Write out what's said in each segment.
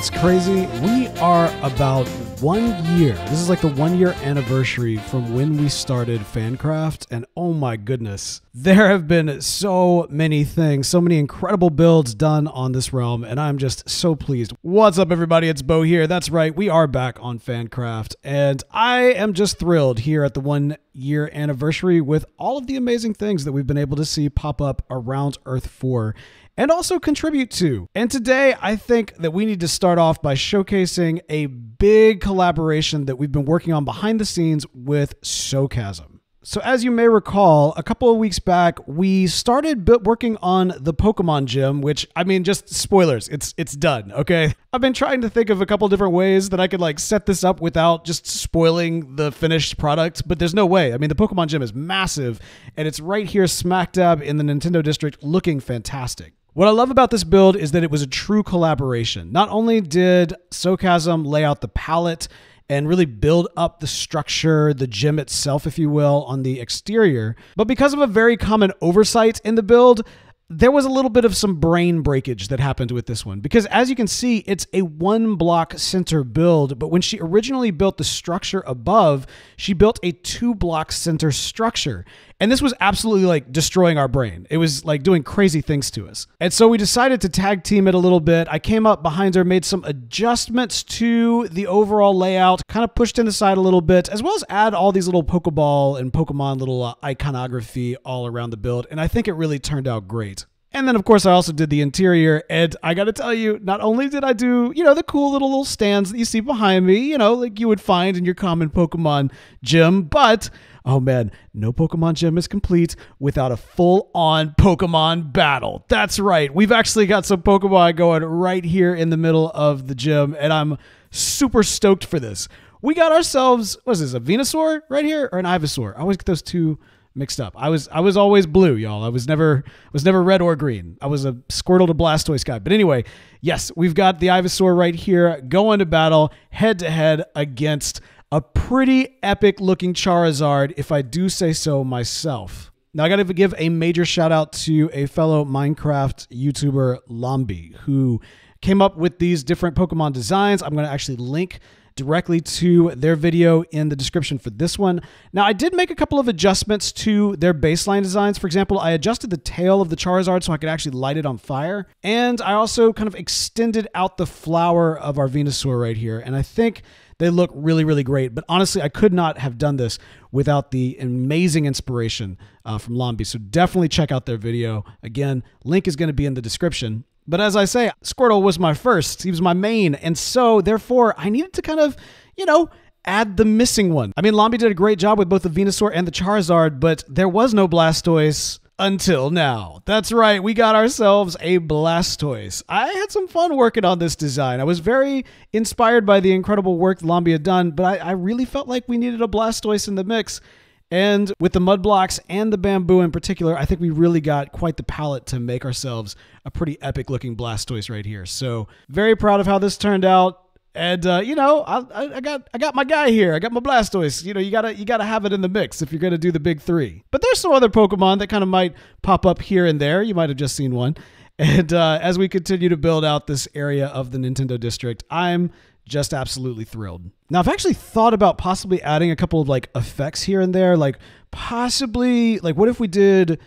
what's crazy? We are about one year. This is like the one year anniversary from when we started Fancraft, and oh my goodness, there have been so many things, so many incredible builds done on this realm, and I'm just so pleased. What's up, everybody? It's Bo here. That's right, we are back on Fancraft, and I am just thrilled here at the one year anniversary with all of the amazing things that we've been able to see pop up around Earth 4 and also contribute to. And today, I think that we need to start off by showcasing a big collaboration that we've been working on behind the scenes with SoChasm. So, as you may recall, a couple of weeks back, we started working on the Pokemon Gym, which I mean, just spoilers, it's it's done. Okay, I've been trying to think of a couple different ways that I could like set this up without just spoiling the finished product, but there's no way. I mean, the Pokemon Gym is massive, and it's right here, smack dab in the Nintendo District, looking fantastic. What I love about this build is that it was a true collaboration. Not only did SoChasm lay out the palette and really build up the structure, the gym itself, if you will, on the exterior, but because of a very common oversight in the build, there was a little bit of some brain breakage that happened with this one because as you can see it's a one block center build but when she originally built the structure above she built a two block center structure and this was absolutely like destroying our brain. It was like doing crazy things to us. And so we decided to tag team it a little bit. I came up behind her made some adjustments to the overall layout kind of pushed in the side a little bit as well as add all these little pokeball and pokemon little uh, iconography all around the build and i think it really turned out great. And then, of course, I also did the interior. And I got to tell you, not only did I do, you know, the cool little, little stands that you see behind me, you know, like you would find in your common Pokemon gym, but oh man, no Pokemon gym is complete without a full on Pokemon battle. That's right. We've actually got some Pokemon going right here in the middle of the gym, and I'm super stoked for this. We got ourselves, what is this, a Venusaur right here or an Ivysaur? I always get those two mixed up. I was I was always blue, y'all. I was never was never red or green. I was a Squirtle to Blastoise guy. But anyway, yes, we've got the Ivysaur right here going to battle head to head against a pretty epic looking Charizard, if I do say so myself. Now I got to give a major shout out to a fellow Minecraft YouTuber Lomby who came up with these different Pokemon designs. I'm going to actually link directly to their video in the description for this one. Now, I did make a couple of adjustments to their baseline designs. For example, I adjusted the tail of the Charizard so I could actually light it on fire. And I also kind of extended out the flower of our Venusaur right here. And I think they look really, really great. But honestly, I could not have done this without the amazing inspiration uh, from Lomby. So definitely check out their video. Again, link is going to be in the description. But as I say, Squirtle was my first. He was my main. And so, therefore, I needed to kind of, you know, add the missing one. I mean, Lomby did a great job with both the Venusaur and the Charizard, but there was no Blastoise until now. That's right, we got ourselves a Blastoise. I had some fun working on this design. I was very inspired by the incredible work Lomby had done, but I, I really felt like we needed a Blastoise in the mix. And with the mud blocks and the bamboo in particular, I think we really got quite the palette to make ourselves a pretty epic looking Blastoise right here. So very proud of how this turned out. And uh, you know, I, I, got I got my guy here. I got my Blastoise. You know, you gotta you gotta have it in the mix if you're gonna do the big three. But there's some other Pokemon that kind of might pop up here and there. You might have just seen one. And uh, as we continue to build out this area of the Nintendo District, I'm just absolutely thrilled. Now, I've actually thought about possibly adding a couple of like effects here and there, like possibly like what if we did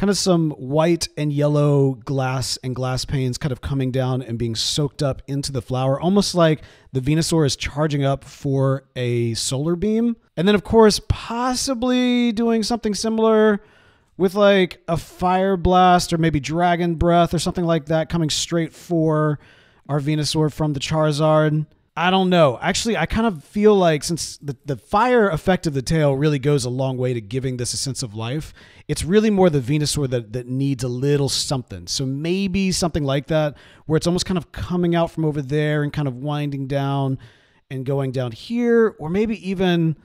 kind of some white and yellow glass and glass panes kind of coming down and being soaked up into the flower, almost like the Venusaur is charging up for a solar beam. And then, of course, possibly doing something similar with like a fire blast or maybe dragon breath or something like that coming straight for our Venusaur from the Charizard. I don't know. Actually, I kind of feel like since the, the fire effect of the tail really goes a long way to giving this a sense of life, it's really more the Venusaur that, that needs a little something. So maybe something like that, where it's almost kind of coming out from over there and kind of winding down and going down here, or maybe even.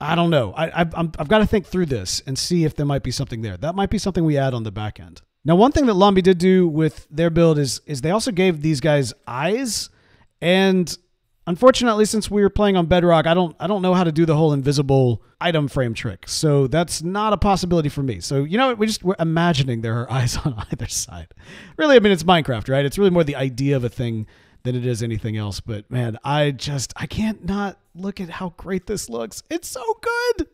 I don't know. I, I've, I've got to think through this and see if there might be something there. That might be something we add on the back end. Now, one thing that Lomby did do with their build is is they also gave these guys eyes and unfortunately, since we were playing on Bedrock, I don't I don't know how to do the whole invisible item frame trick. So that's not a possibility for me. So you know what? We just we're imagining there are eyes on either side. Really, I mean it's Minecraft, right? It's really more the idea of a thing than it is anything else. But man, I just I can't not look at how great this looks. It's so good.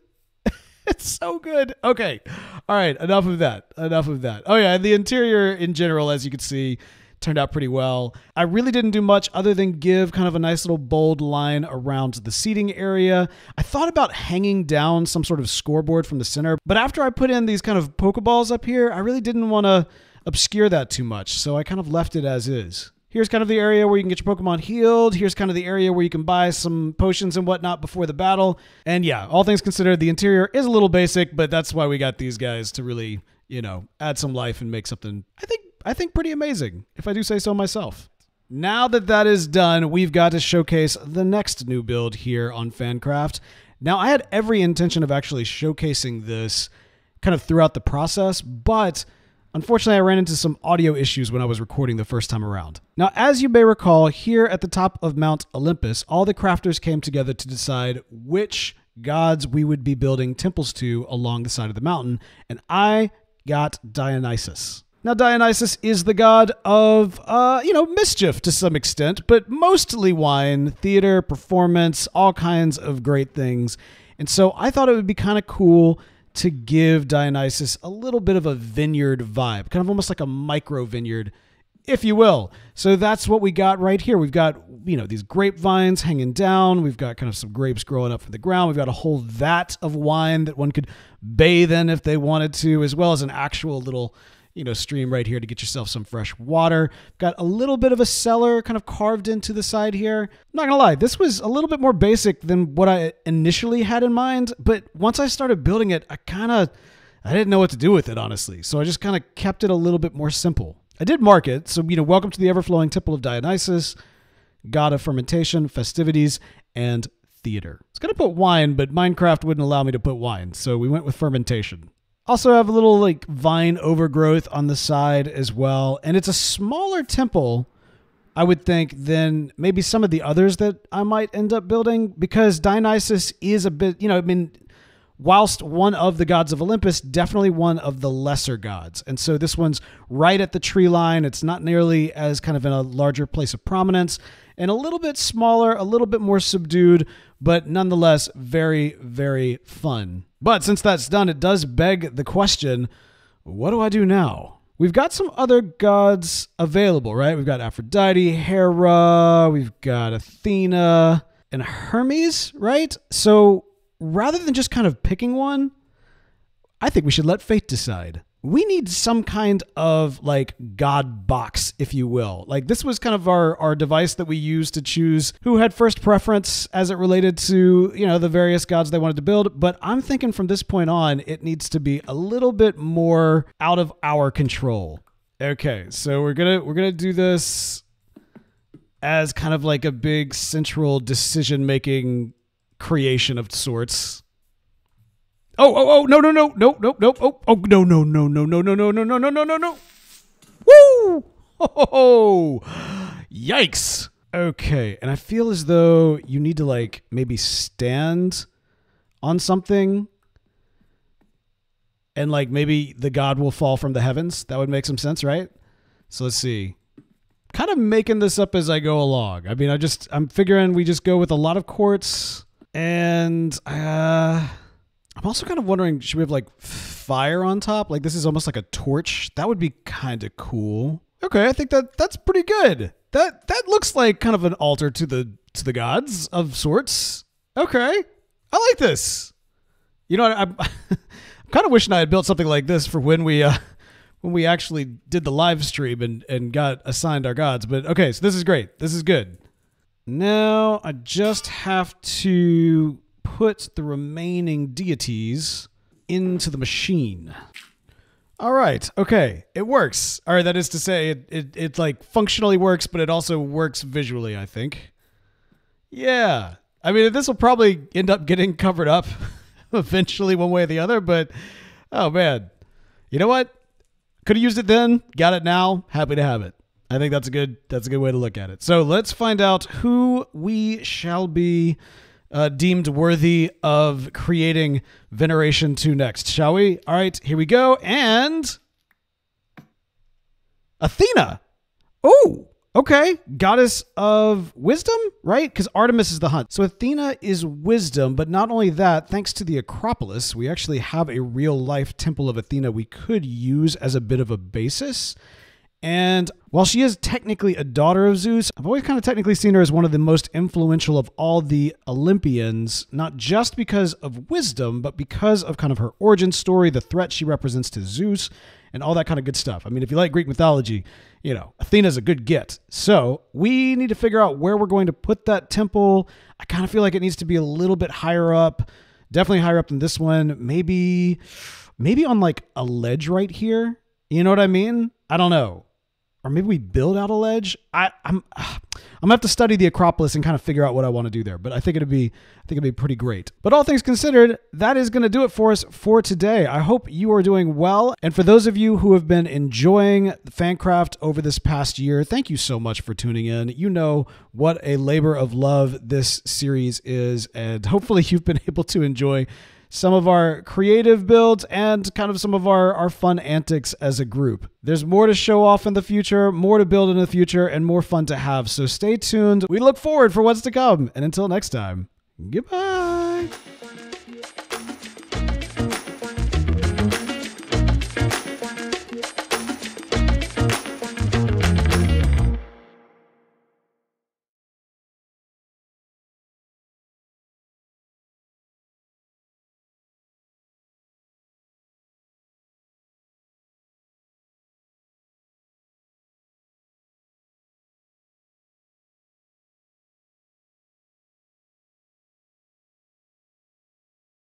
it's so good. Okay. All right, enough of that. Enough of that. Oh yeah, the interior in general as you can see turned out pretty well. I really didn't do much other than give kind of a nice little bold line around the seating area. I thought about hanging down some sort of scoreboard from the center, but after I put in these kind of Pokeballs up here, I really didn't want to obscure that too much, so I kind of left it as is. Here's kind of the area where you can get your Pokemon healed. Here's kind of the area where you can buy some potions and whatnot before the battle. And yeah, all things considered, the interior is a little basic, but that's why we got these guys to really, you know, add some life and make something, I think, I think pretty amazing, if I do say so myself. Now that that is done, we've got to showcase the next new build here on Fancraft. Now, I had every intention of actually showcasing this kind of throughout the process, but Unfortunately, I ran into some audio issues when I was recording the first time around. Now, as you may recall, here at the top of Mount Olympus, all the crafters came together to decide which gods we would be building temples to along the side of the mountain, and I got Dionysus. Now, Dionysus is the god of, uh, you know, mischief to some extent, but mostly wine, theater, performance, all kinds of great things. And so I thought it would be kind of cool to give Dionysus a little bit of a vineyard vibe, kind of almost like a micro vineyard, if you will. So that's what we got right here. We've got, you know, these grapevines hanging down. We've got kind of some grapes growing up from the ground. We've got a whole vat of wine that one could bathe in if they wanted to, as well as an actual little you know, stream right here to get yourself some fresh water. Got a little bit of a cellar kind of carved into the side here. I'm not gonna lie, this was a little bit more basic than what I initially had in mind, but once I started building it, I kind of, I didn't know what to do with it, honestly. So I just kind of kept it a little bit more simple. I did mark it, so, you know, welcome to the ever-flowing temple of Dionysus, god of fermentation, festivities, and theater. It's to put wine, but Minecraft wouldn't allow me to put wine, so we went with fermentation. Also have a little like vine overgrowth on the side as well. And it's a smaller temple, I would think, than maybe some of the others that I might end up building because Dionysus is a bit, you know, I mean, whilst one of the gods of Olympus, definitely one of the lesser gods. And so this one's right at the tree line. It's not nearly as kind of in a larger place of prominence and a little bit smaller, a little bit more subdued, but nonetheless very, very fun. But since that's done, it does beg the question what do I do now? We've got some other gods available, right? We've got Aphrodite, Hera, we've got Athena, and Hermes, right? So rather than just kind of picking one, I think we should let fate decide. We need some kind of like god box if you will. Like this was kind of our our device that we used to choose who had first preference as it related to you know the various gods they wanted to build. But i'm thinking from this point on it needs to be a little bit more out of our control. Okay so we're gonna we're gonna do this as kind of like a big central decision making creation of sorts Oh, oh, oh, no, no, no, no, no, no, oh, oh, no, no, no, no, no, no, no, no, no, no, no, no, no. Woo! Oh, yikes. Okay, and I feel as though you need to like maybe stand on something and like maybe the god will fall from the heavens. That would make some sense, right? So let's see. Kind of making this up as I go along. I mean, I just I'm figuring we just go with a lot of quartz and uh I'm also kind of wondering, should we have like fire on top? Like this is almost like a torch. That would be kind of cool. Okay, I think that that's pretty good. That that looks like kind of an altar to the to the gods of sorts. Okay, I like this. You know, I'm, I'm kind of wishing I had built something like this for when we uh, when we actually did the live stream and and got assigned our gods. But okay, so this is great. This is good. Now I just have to put the remaining deities into the machine. All right. Okay. It works. All right. That is to say, it, it, it like functionally works, but it also works visually, I think. Yeah. I mean, this will probably end up getting covered up eventually, one way or the other, but oh man. You know what? Could have used it then, got it now, happy to have it. I think that's a good that's a good way to look at it. So let's find out who we shall be uh, deemed worthy of creating veneration to next, shall we? All right, here we go. And Athena. Oh, Okay, goddess of wisdom, right? Because Artemis is the hunt. So Athena is wisdom, but not only that, thanks to the Acropolis, we actually have a real life temple of Athena we could use as a bit of a basis. And while she is technically a daughter of Zeus, I've always kind of technically seen her as one of the most influential of all the Olympians, not just because of wisdom, but because of kind of her origin story, the threat she represents to Zeus, and all that kind of good stuff. I mean, if you like Greek mythology, you know, Athena's a good get. So we need to figure out where we're going to put that temple. I kind of feel like it needs to be a little bit higher up, definitely higher up than this one. Maybe, maybe on like a ledge right here. You know what I mean? I don't know or maybe we build out a ledge. I, I'm I'm gonna have to study the Acropolis and kind of figure out what I want to do there. But I think it'd be I think it'd be pretty great. But all things considered, that is gonna do it for us for today. I hope you are doing well. And for those of you who have been enjoying Fancraft over this past year, thank you so much for tuning in. You know what a labor of love this series is, and hopefully you've been able to enjoy some of our creative builds and kind of some of our, our fun antics as a group. There's more to show off in the future, more to build in the future, and more fun to have. So stay tuned. We look forward for what's to come. And until next time, goodbye.